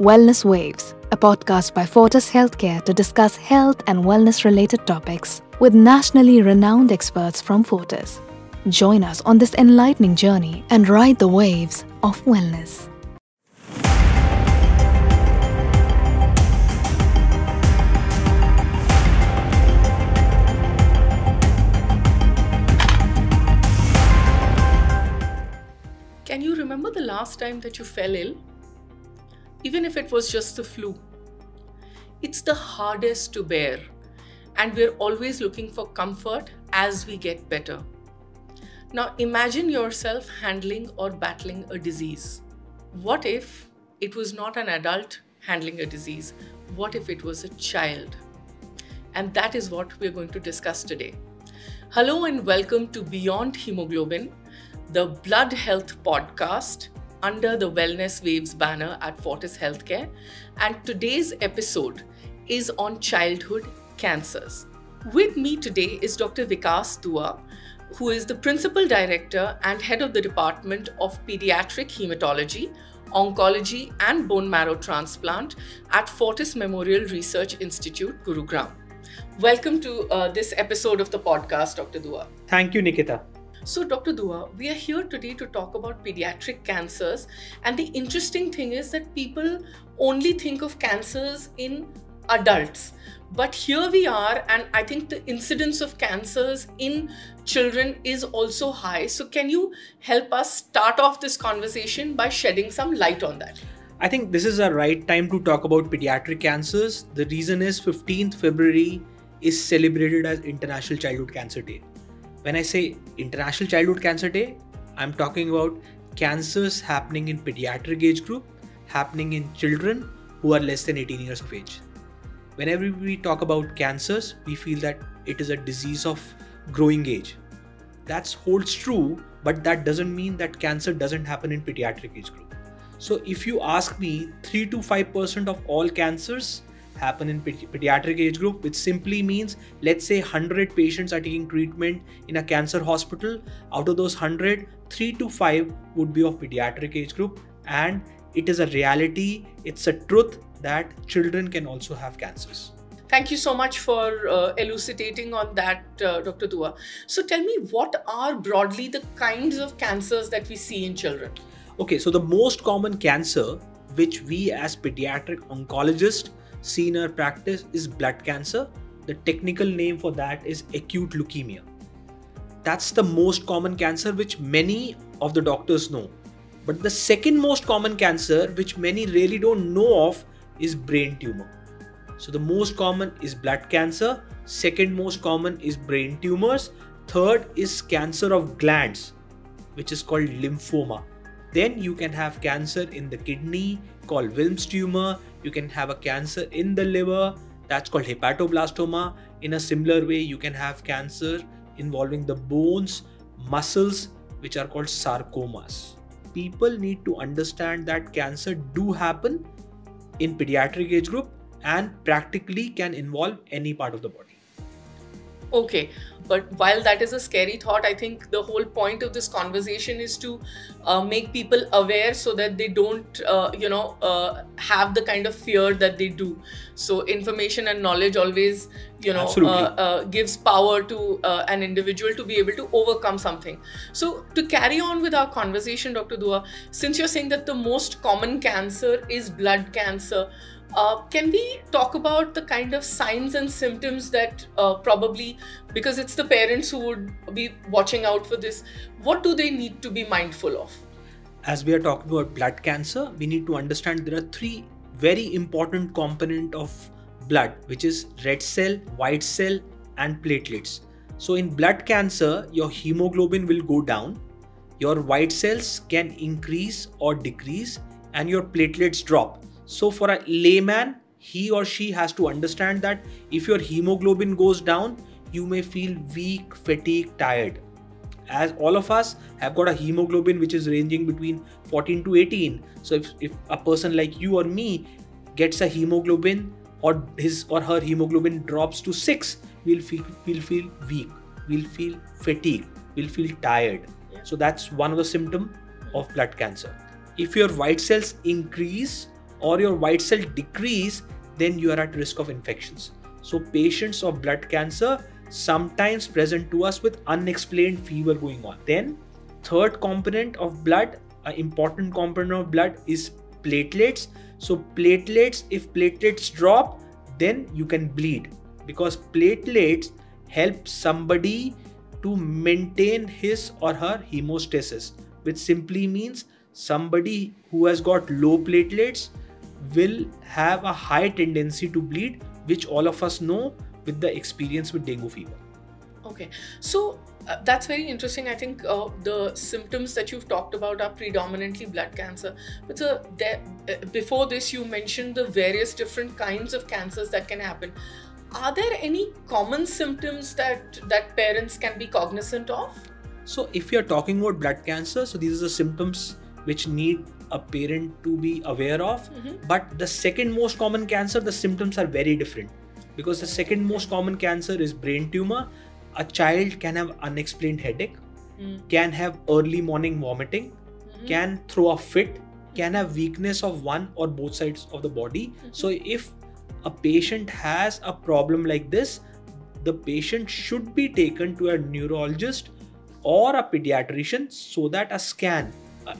Wellness Waves, a podcast by Fortis Healthcare to discuss health and wellness related topics with nationally renowned experts from Fortis. Join us on this enlightening journey and ride the waves of wellness. Can you remember the last time that you fell ill? Even if it was just the flu. It's the hardest to bear, and we're always looking for comfort as we get better. Now imagine yourself handling or battling a disease. What if it was not an adult handling a disease? What if it was a child? And that is what we're going to discuss today. Hello and welcome to Beyond Hemoglobin, the Blood Health podcast under the Wellness Waves banner at Fortis Healthcare. And today's episode is on childhood cancers. With me today is Dr. Vikas Dua, who is the Principal Director and Head of the Department of Pediatric Hematology, Oncology and Bone Marrow Transplant at Fortis Memorial Research Institute, Gurugram. Welcome to uh, this episode of the podcast, Dr. Dua. Thank you, Nikita. So, Dr. Dua, we are here today to talk about pediatric cancers. And the interesting thing is that people only think of cancers in adults. But here we are, and I think the incidence of cancers in children is also high. So, can you help us start off this conversation by shedding some light on that? I think this is a right time to talk about pediatric cancers. The reason is 15th February is celebrated as International Childhood Cancer Day. When I say International Childhood Cancer Day, I'm talking about cancers happening in pediatric age group, happening in children who are less than 18 years of age. Whenever we talk about cancers, we feel that it is a disease of growing age. That holds true, but that doesn't mean that cancer doesn't happen in pediatric age group. So if you ask me, 3 to 5% of all cancers happen in pediatric age group, which simply means let's say 100 patients are taking treatment in a cancer hospital. Out of those 100, 3 to 5 would be of pediatric age group, and it is a reality, it's a truth that children can also have cancers. Thank you so much for uh, elucidating on that, uh, Dr. Dua. So, tell me, what are broadly the kinds of cancers that we see in children? Okay, so the most common cancer which we as pediatric oncologists see in our practice is blood cancer. The technical name for that is acute leukemia. That's the most common cancer which many of the doctors know. But the second most common cancer, which many really don't know of, is brain tumor. So the most common is blood cancer, second most common is brain tumors, third is cancer of glands, which is called lymphoma. Then you can have cancer in the kidney called Wilms tumor, you can have a cancer in the liver that's called hepatoblastoma. In a similar way, you can have cancer involving the bones, muscles, which are called sarcomas. People need to understand that cancer do happen in pediatric age group and practically can involve any part of the body. Okay, but while that is a scary thought, I think the whole point of this conversation is to uh, make people aware so that they don't, uh, you know, uh, have the kind of fear that they do. So information and knowledge always, you know, uh, uh, gives power to uh, an individual to be able to overcome something. So to carry on with our conversation, Dr. Dua, since you're saying that the most common cancer is blood cancer. Uh, can we talk about the kind of signs and symptoms that uh, probably, because it's the parents who would be watching out for this, what do they need to be mindful of? As we are talking about blood cancer, we need to understand there are three very important component of blood, which is red cell, white cell, and platelets. So in blood cancer, your hemoglobin will go down, your white cells can increase or decrease, and your platelets drop so, for a layman, he or she has to understand that if your hemoglobin goes down, you may feel weak, fatigued, tired. As all of us have got a hemoglobin which is ranging between 14 to 18. So, if, if a person like you or me gets a hemoglobin or his or her hemoglobin drops to 6, we'll feel, we'll feel weak, we'll feel fatigued, we'll feel tired. So, that's one of the symptoms of blood cancer. If your white cells increase or your white cell decrease, then you are at risk of infections. So patients of blood cancer sometimes present to us with unexplained fever going on. Then third component of blood, an important component of blood is platelets. So platelets, if platelets drop, then you can bleed because platelets help somebody to maintain his or her hemostasis, which simply means somebody who has got low platelets will have a high tendency to bleed, which all of us know with the experience with dengue fever. Okay, so uh, that's very interesting. I think uh, the symptoms that you've talked about are predominantly blood cancer. But so there, uh, before this, you mentioned the various different kinds of cancers that can happen. Are there any common symptoms that that parents can be cognizant of? So, if you're talking about blood cancer, so these are the symptoms which need a parent to be aware of. Mm-hmm. But the second most common cancer, the symptoms are very different because the second most common cancer is brain tumor. A child can have unexplained headache, mm. can have early morning vomiting, mm-hmm. can throw a fit, can have weakness of one or both sides of the body. Mm-hmm. So, if a patient has a problem like this, the patient should be taken to a neurologist or a pediatrician so that a scan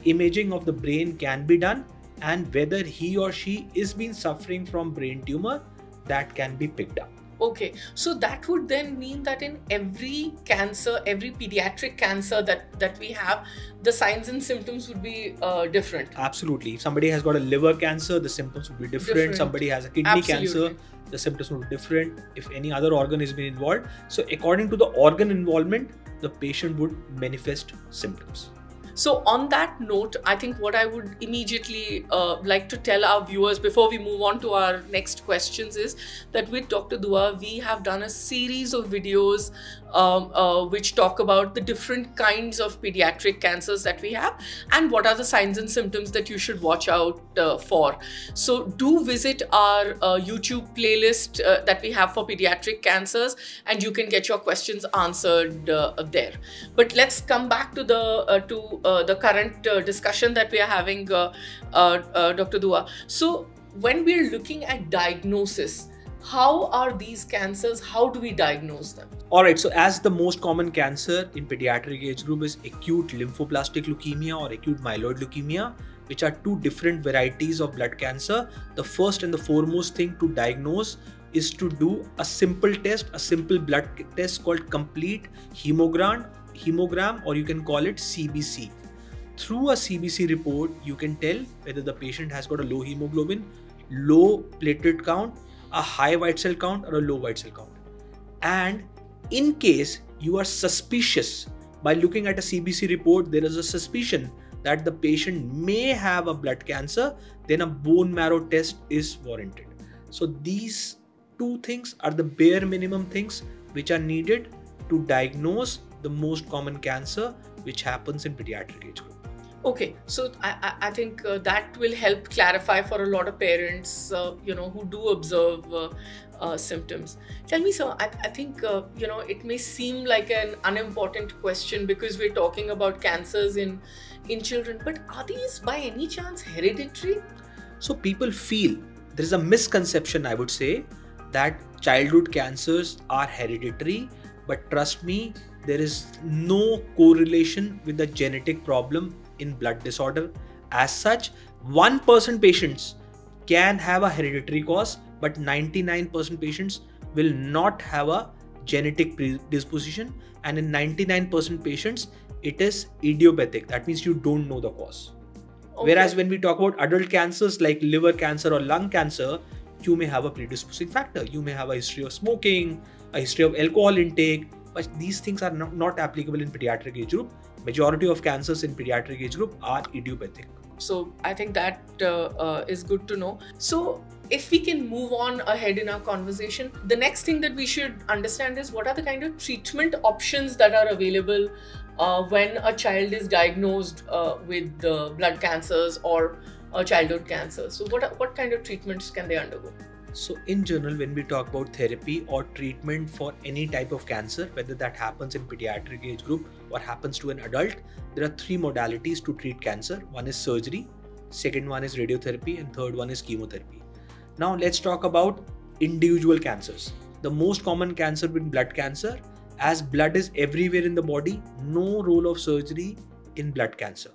imaging of the brain can be done and whether he or she is been suffering from brain tumor that can be picked up. Okay so that would then mean that in every cancer every pediatric cancer that that we have the signs and symptoms would be uh, different. Absolutely. If somebody has got a liver cancer the symptoms would be different, different. somebody has a kidney absolutely. cancer the symptoms would be different. If any other organ is been involved. So according to the organ involvement the patient would manifest symptoms so, on that note, I think what I would immediately uh, like to tell our viewers before we move on to our next questions is that with Dr. Dua, we have done a series of videos um, uh, which talk about the different kinds of pediatric cancers that we have and what are the signs and symptoms that you should watch out uh, for. So, do visit our uh, YouTube playlist uh, that we have for pediatric cancers and you can get your questions answered uh, there. But let's come back to the to uh, the current uh, discussion that we are having, uh, Dr. Dua. So, when we're looking at diagnosis, how are these cancers? How do we diagnose them? All right, so as the most common cancer in pediatric age group is acute lymphoblastic leukemia or acute myeloid leukemia, which are two different varieties of blood cancer. The first and the foremost thing to diagnose is to do a simple test, a simple blood test called complete hemogram hemogram or you can call it CBC. Through a CBC report, you can tell whether the patient has got a low hemoglobin, low platelet count, a high white cell count, or a low white cell count. And in case you are suspicious by looking at a CBC report, there is a suspicion that the patient may have a blood cancer, then a bone marrow test is warranted. So these two things are the bare minimum things which are needed to diagnose the most common cancer which happens in pediatric age group. Okay, so I, I think uh, that will help clarify for a lot of parents, uh, you know, who do observe uh, uh symptoms. Tell me, sir, I, I think, uh, you know, it may seem like an unimportant question because we're talking about cancers in, in children, but are these by any chance hereditary? So people feel, there is a misconception, I would say, that childhood cancers are hereditary, but trust me, there is no correlation with the genetic problem in blood disorder. As such, 1% patients can have a hereditary cause, but 99% patients will not have a genetic predisposition, and in 99% patients, it is idiopathic. That means you don't know the cause. Okay. Whereas when we talk about adult cancers like liver cancer or lung cancer, you may have a predisposing factor. You may have a history of smoking, a history of alcohol intake, but these things are not, not applicable in pediatric age group. Majority of cancers in pediatric age group are idiopathic. So i think that uh, uh, is good to know. So if we can move on ahead in our conversation the next thing that we should understand is what are the kind of treatment options that are available uh, when a child is diagnosed uh, with blood cancers or childhood cancer. So what, what kind of treatments can they undergo so, in general, when we talk about therapy or treatment for any type of cancer, whether that happens in pediatric age group or happens to an adult, there are three modalities to treat cancer. One is surgery, second one is radiotherapy, and third one is chemotherapy. Now let's talk about individual cancers. The most common cancer being blood cancer, as blood is everywhere in the body, no role of surgery in blood cancer.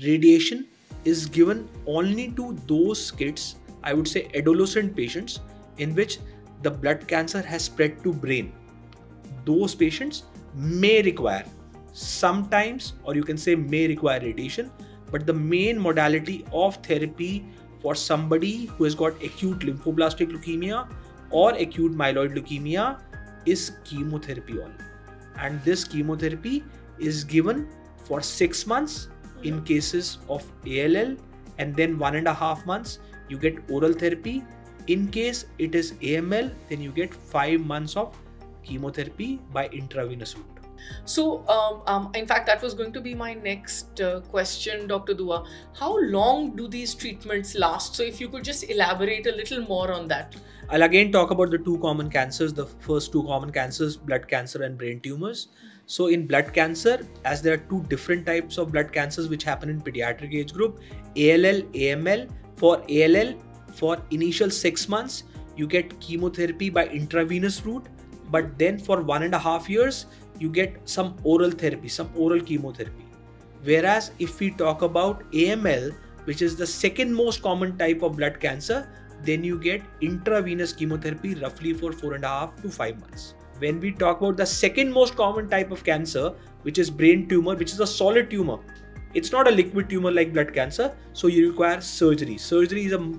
Radiation is given only to those kids, I would say adolescent patients, in which the blood cancer has spread to brain. Those patients may require sometimes, or you can say may require radiation, but the main modality of therapy for somebody who has got acute lymphoblastic leukemia or acute myeloid leukemia is chemotherapy only. And this chemotherapy is given for six months in mm-hmm. cases of ALL, and then one and a half months you get oral therapy. In case it is AML, then you get five months of chemotherapy by intravenous route. So, um, um, in fact, that was going to be my next uh, question, Dr. Dua. How long do these treatments last? So, if you could just elaborate a little more on that. I'll again talk about the two common cancers the first two common cancers, blood cancer and brain tumors. So, in blood cancer, as there are two different types of blood cancers which happen in pediatric age group ALL, AML. For ALL, for initial six months, you get chemotherapy by intravenous route, but then for one and a half years, you get some oral therapy, some oral chemotherapy. Whereas if we talk about AML, which is the second most common type of blood cancer, then you get intravenous chemotherapy roughly for four and a half to five months. When we talk about the second most common type of cancer, which is brain tumor, which is a solid tumor, it's not a liquid tumor like blood cancer, so you require surgery. Surgery is a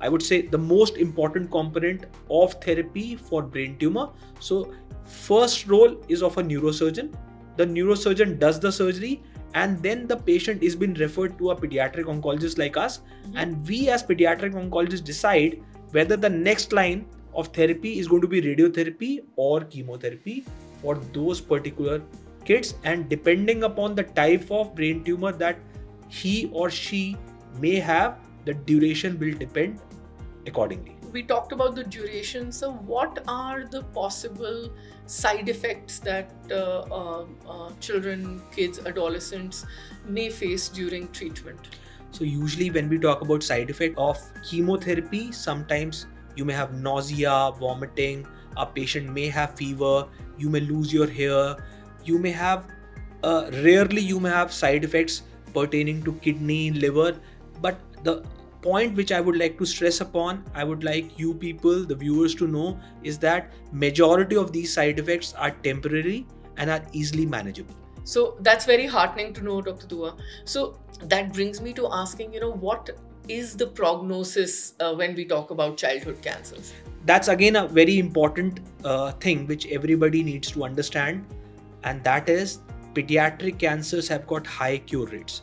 I would say the most important component of therapy for brain tumor. So first role is of a neurosurgeon the neurosurgeon does the surgery and then the patient is being referred to a pediatric oncologist like us mm-hmm. and we as pediatric oncologists decide whether the next line of therapy is going to be radiotherapy or chemotherapy for those particular kids and depending upon the type of brain tumor that he or she may have the duration will depend accordingly we talked about the duration. So, what are the possible side effects that uh, uh, uh, children, kids, adolescents may face during treatment? So, usually when we talk about side effect of chemotherapy, sometimes you may have nausea, vomiting. A patient may have fever. You may lose your hair. You may have uh, rarely you may have side effects pertaining to kidney, liver, but the point which i would like to stress upon i would like you people the viewers to know is that majority of these side effects are temporary and are easily manageable. So that's very heartening to know dr dua. So that brings me to asking you know what is the prognosis uh, when we talk about childhood cancers? That's again a very important uh, thing which everybody needs to understand and that is pediatric cancers have got high cure rates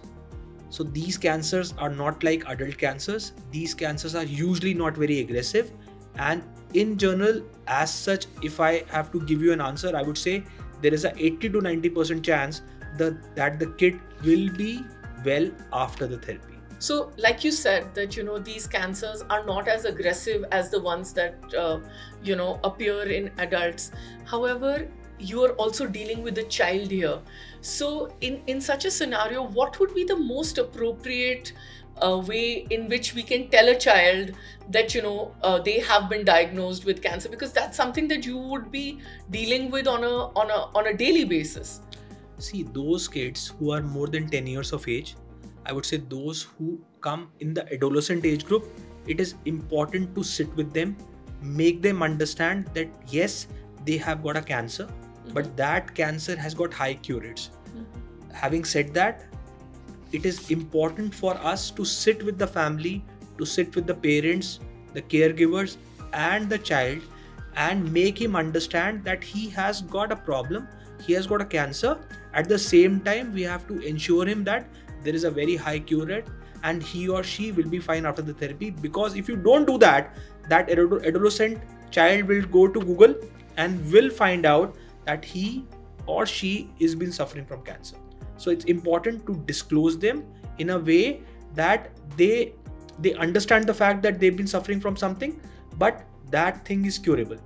so these cancers are not like adult cancers. These cancers are usually not very aggressive. And in general, as such, if I have to give you an answer, I would say there is a 80 to 90% chance that, that the kid will be well after the therapy. So, like you said, that you know these cancers are not as aggressive as the ones that uh, you know appear in adults. However, you are also dealing with a child here. So in in such a scenario what would be the most appropriate uh, way in which we can tell a child that you know uh, they have been diagnosed with cancer? Because that's something that you would be dealing with on a on a on a daily basis. See those kids who are more than 10 years of age i would say those who come in the adolescent age group it is important to sit with them make them understand that yes they have got a cancer but that cancer has got high cure rates. Mm-hmm. Having said that, it is important for us to sit with the family, to sit with the parents, the caregivers, and the child and make him understand that he has got a problem, he has got a cancer. At the same time, we have to ensure him that there is a very high cure rate and he or she will be fine after the therapy because if you don't do that that adolescent child will go to google and will find out that he or she is been suffering from cancer so it's important to disclose them in a way that they they understand the fact that they've been suffering from something but that thing is curable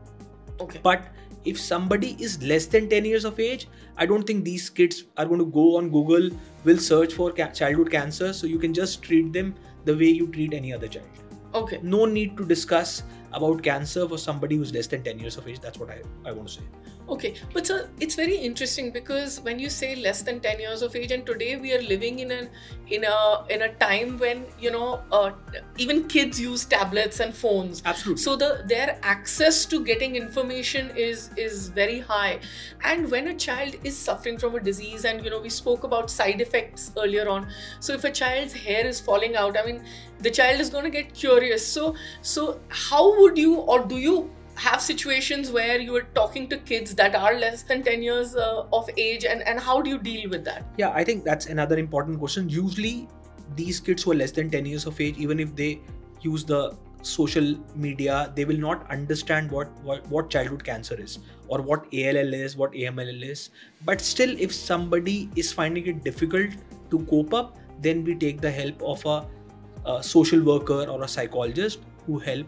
okay but if somebody is less than 10 years of age i don't think these kids are going to go on google will search for ca- childhood cancer so you can just treat them the way you treat any other child. Okay. No need to discuss about cancer for somebody who's less than 10 years of age. That's what I, I want to say. Okay, but sir, it's very interesting because when you say less than ten years of age, and today we are living in a in a in a time when you know uh, even kids use tablets and phones. Absolutely. So the their access to getting information is is very high, and when a child is suffering from a disease, and you know we spoke about side effects earlier on. So if a child's hair is falling out, I mean, the child is going to get curious. So so how would you or do you have situations where you are talking to kids that are less than 10 years uh, of age and, and how do you deal with that Yeah, I think that's another important question. Usually, these kids who are less than 10 years of age, even if they use the social media, they will not understand what, what, what childhood cancer is or what ALL is, what AML is. But still, if somebody is finding it difficult to cope up, then we take the help of a, a social worker or a psychologist who help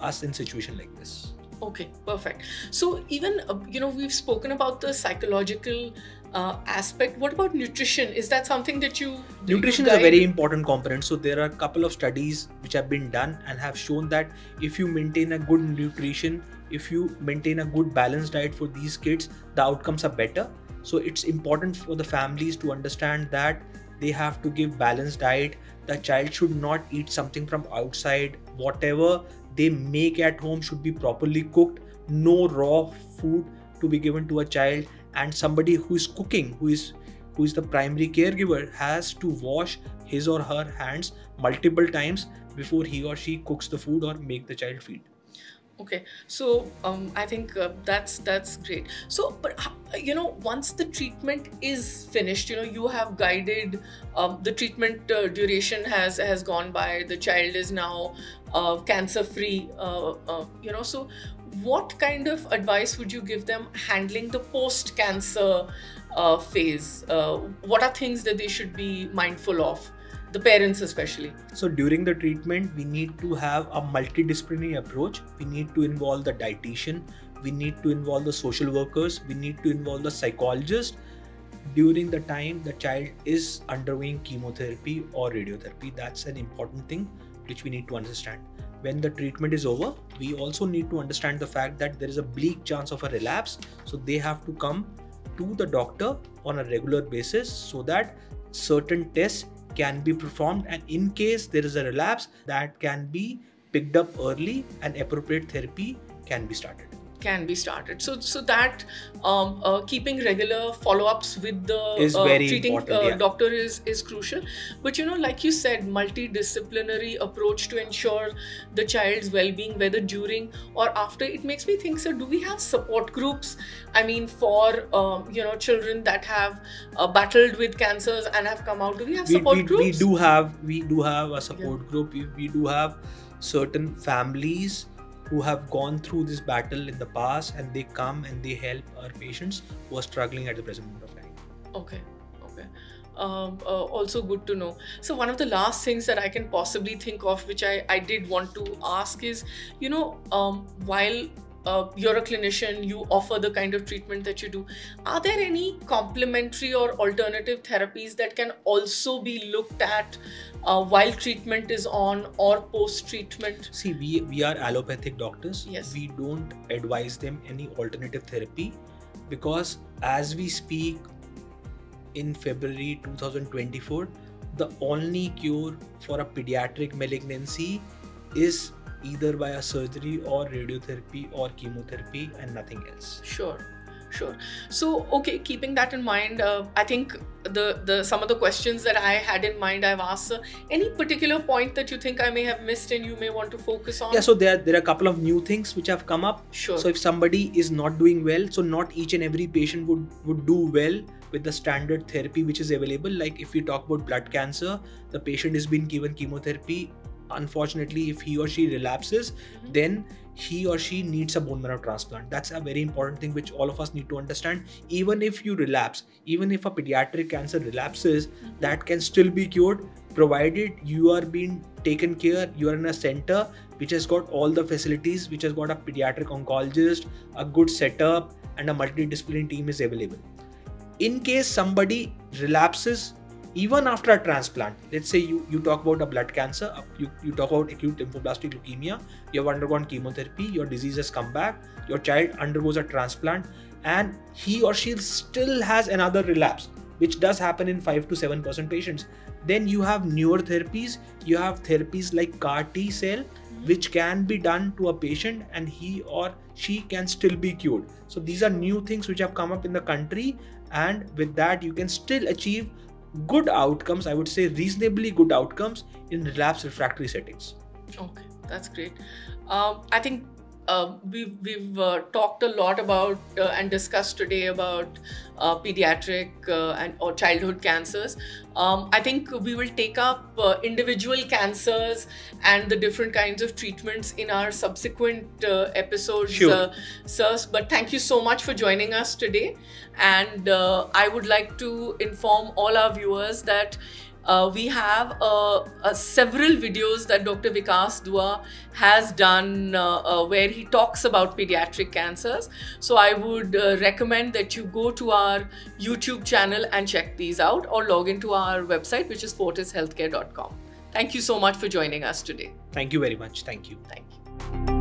us in situation like this. Okay perfect. So even uh, you know we've spoken about the psychological uh, aspect. What about nutrition? Is that something that you that you nutrition is a very important component. So there are a couple of studies which have been done and have shown that if you maintain a good nutrition if you maintain a good balanced diet for these kids the outcomes are better. So it's important for the families to understand that they have to give balanced diet. The child should not eat something from outside. Whatever they make at home should be properly cooked. No raw food to be given to a child. And somebody who is cooking who is who is the primary caregiver has to wash his or her hands multiple times before he or she cooks the food or make the child feed okay so um, i think uh, that's that's great. So but you know once the treatment is finished you know you have guided um, the treatment uh, duration has has gone by the child is now uh, cancer free uh, uh, you know so what kind of advice would you give them handling the post cancer uh, phase? Uh, what are things that they should be mindful of the parents especially. So during the treatment we need to have a multidisciplinary approach. We need to involve the dietitian. We need to involve the social workers. We need to involve the psychologist. During the time the child is undergoing chemotherapy or radiotherapy. That's an important thing which we need to understand. When the treatment is over we also need to understand the fact that there is a bleak chance of a relapse. So they have to come to the doctor on a regular basis so that certain tests can be performed and in case there is a relapse that can be picked up early and appropriate therapy can be started can be started. So so that um, uh, keeping regular follow-ups with the Is uh, very treating uh, yeah. doctor is is crucial. But you know like you said multidisciplinary approach to ensure the child's well-being whether during or after it makes me think so do we have support groups? I mean for um, you know children that have uh, battled with cancers and have come out do we have support we, groups? we do have we do have a support group. We, we do have certain families who have gone through this battle in the past and they come and they help our patients who are struggling at the present moment of time Okay, okay. Um, uh, also good to know. So one of the last things that I can possibly think of, which I, I did want to ask is, you know, um, while uh, you're a clinician, you offer the kind of treatment that you do. Are there any complementary or alternative therapies that can also be looked at uh, while treatment is on or post treatment? see we we are allopathic doctors Yes. we don't advise them any alternative therapy because as we speak in february 2024 the only cure for a pediatric malignancy is either by a surgery or radiotherapy or chemotherapy and nothing else Sure, sure. So, okay, keeping that in mind, uh, I think the the some of the questions that I had in mind, I've asked. Uh, any particular point that you think I may have missed and you may want to focus on? yeah so there there are a couple of new things which have come up Sure. so if somebody is not doing well so not each and every patient would would do well with the standard therapy which is available like if we talk about blood cancer the patient is being given chemotherapy unfortunately if he or she relapses Mhm. then he or she needs a bone marrow transplant that's a very important thing which all of us need to understand even if you relapse even if a pediatric cancer relapses Mhm. that can still be cured provided you are being taken care you are in a center which has got all the facilities which has got a pediatric oncologist a good setup and a multidisciplinary team is available in case somebody relapses even after a transplant, let's say you, you talk about a blood cancer, uh, you, you talk about acute lymphoblastic leukemia, you have undergone chemotherapy, your disease has come back, your child undergoes a transplant, and he or she still has another relapse, which does happen in 5 to 7% patients. Then you have newer therapies, you have therapies like CAR T cell, which can be done to a patient and he or she can still be cured. So these are new things which have come up in the country, and with that, you can still achieve good outcomes, I would say reasonably good outcomes in relapse refractory settings. Okay, that's great. Um, I think uh, we've, we've uh, talked a lot about uh, and discussed today about uh, pediatric uh, and or childhood cancers. Um, I think we will take up uh, individual cancers and the different kinds of treatments in our subsequent episodes, sure. sirs. But thank you so much for joining us today. And I would like to inform all our viewers that uh, we have uh, uh, several videos that Dr. Vikas Dua has done uh, uh, where he talks about pediatric cancers. So I would uh, recommend that you go to our YouTube channel and check these out or log into our website, which is fortishealthcare.com. Thank you so much for joining us today. Thank you very much. Thank you. Thank you.